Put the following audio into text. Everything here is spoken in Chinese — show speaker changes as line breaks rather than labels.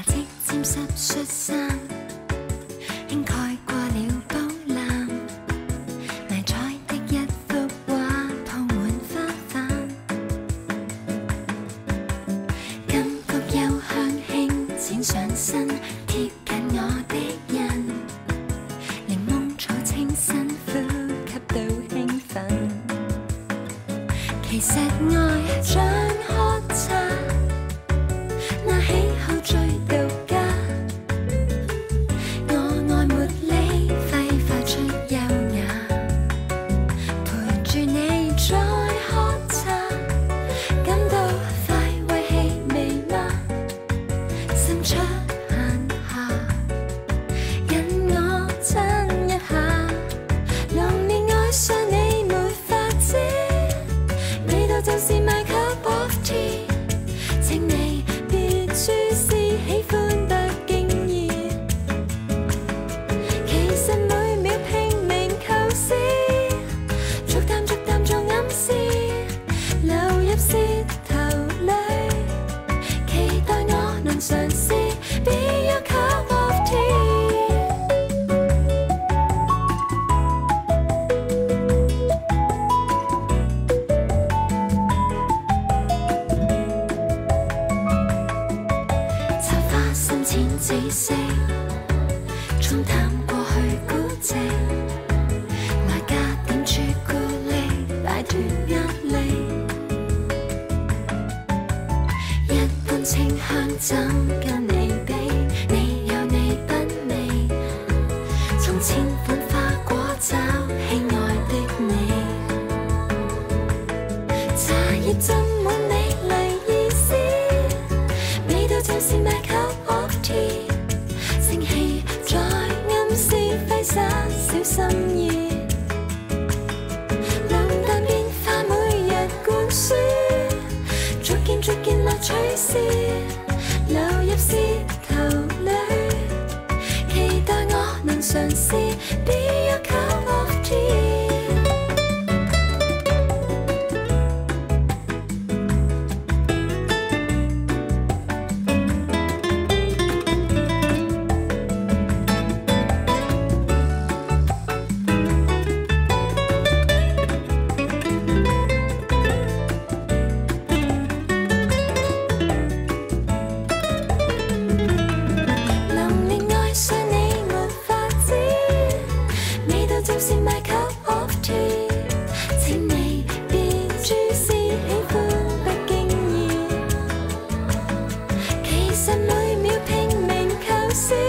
麻织沾湿恤衫，轻盖过了布蓝，迷彩的一幅画铺满花瓣。金菊又香轻沾上身，贴紧我的人，柠檬草清新，呼吸到兴奋。其实爱。紫色，冲淡过去孤寂，加点朱古力，摆脱压力。一般清香怎跟你比？你有你品味，从千款花果找喜爱的你，茶叶怎味道是麦口恶甜，蒸汽在暗示挥洒小心意，浓淡变化每日灌输，逐渐逐渐乐趣笑，流入舌头里，期待我能尝试。see.